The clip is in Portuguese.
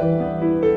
Música